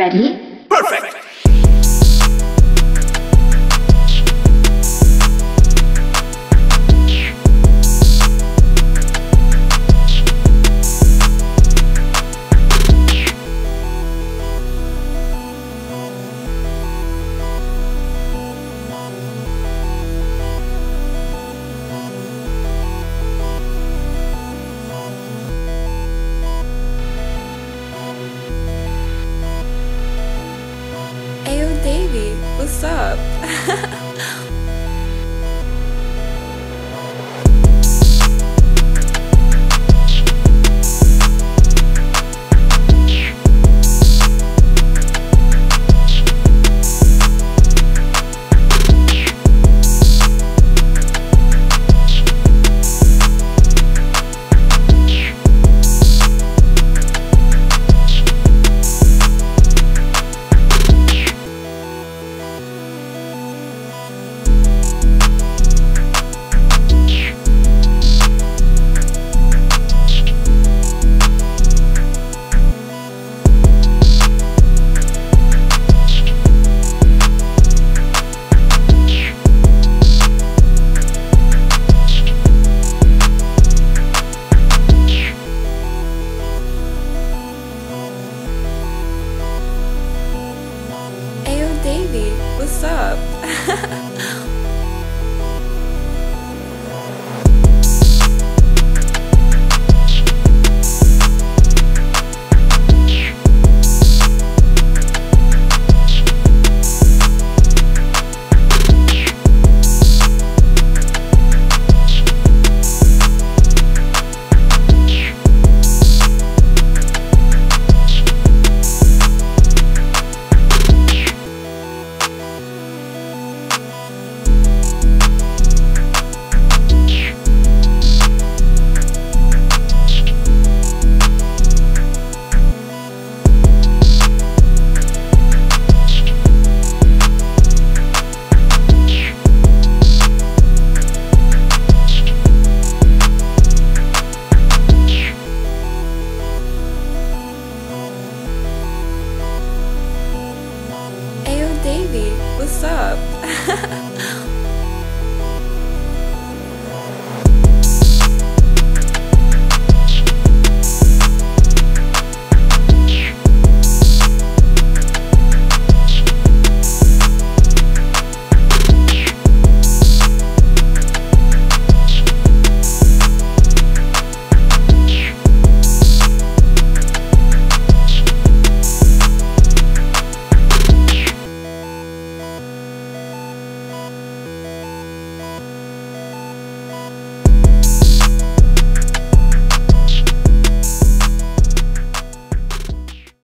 Ready? Perfect. What's up? Davey, what's up? Davey, what's up?